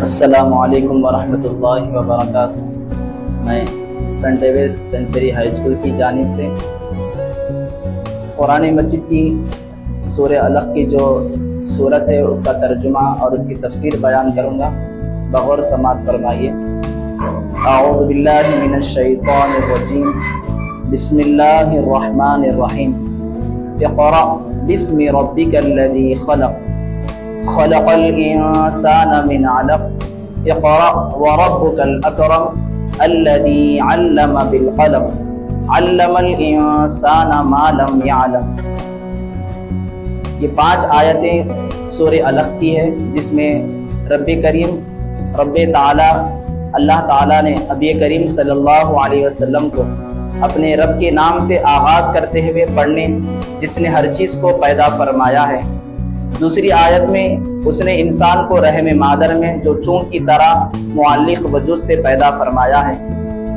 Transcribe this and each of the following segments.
السلام علیکم ورحمۃ اللہ وبرکاتہ۔ میں saint Davis century high school کی جانب سے قرآن مجید کی سورہ الگ کی جو صورت ہے، اس کا ترجمہ اور اس کی تفسیر بیان کروں گا۔ بغور سماعت فرمائیے۔ اعوذ باللہ من الشیطان الرجیم۔ بسم اللہ الرحمن الرحیم۔ اقرأ بسم ربک الذی خلق۔ خلق الانسان من علق. اقرأ وربك الاکرم الذي علم بالقلم. علم الانسان ما لم يعلم. یہ پانچ آیتیں سورہ الگ کی ہے جس میں رب کریم، رب تعالی، اللہ تعالیٰ نے ابی کریم صلی اللہ علیہ وسلم کو اپنے رب کے نام سے آغاز کرتے ہوئے پڑھنے، جس نے ہر چیز کو پیدا فرمایا ہے۔ دوسری آیت میں اس نے انسان کو رحم مادر میں جو چون کی طرح معلق وجود سے پیدا فرمایا ہے۔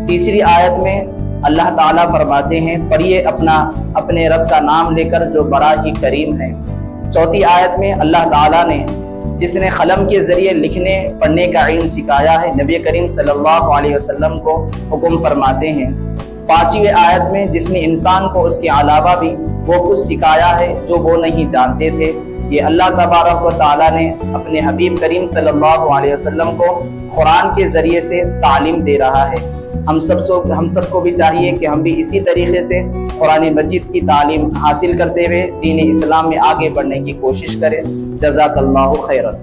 تیسری آیت میں اللہ تعالیٰ فرماتے ہیں، پڑھیے اپنا، اپنے رب کا نام لے کر جو بڑا ہی کریم ہے۔ چوتھی آیت میں اللہ تعالیٰ نے، جس نے قلم کے ذریعے لکھنے، پڑھنے کا علم سکھایا ہے، نبی کریم صلی اللہ علیہ وسلم کو حکم فرماتے ہیں۔ پانچویں آیت میں جس نے انسان کو اس کے علاوہ بھی وہ کچھ سکھایا ہے جو وہ نہیں جانتے تھے یہ اللہ تبارک و تعالیٰ نے اپنے حبیب کریم صلی اللہ علیہ وسلم کو قرآن کے ذریعے سے تعلیم دے رہا ہے۔ ہم سب سو ہم سب کو بھی چاہیے کہ ہم بھی اسی طریقے سے قرآن مجید کی تعلیم حاصل کرتے ہوئے دین اسلام میں آگے بڑھنے کی کوشش کریں۔ جزاک اللہ خیرت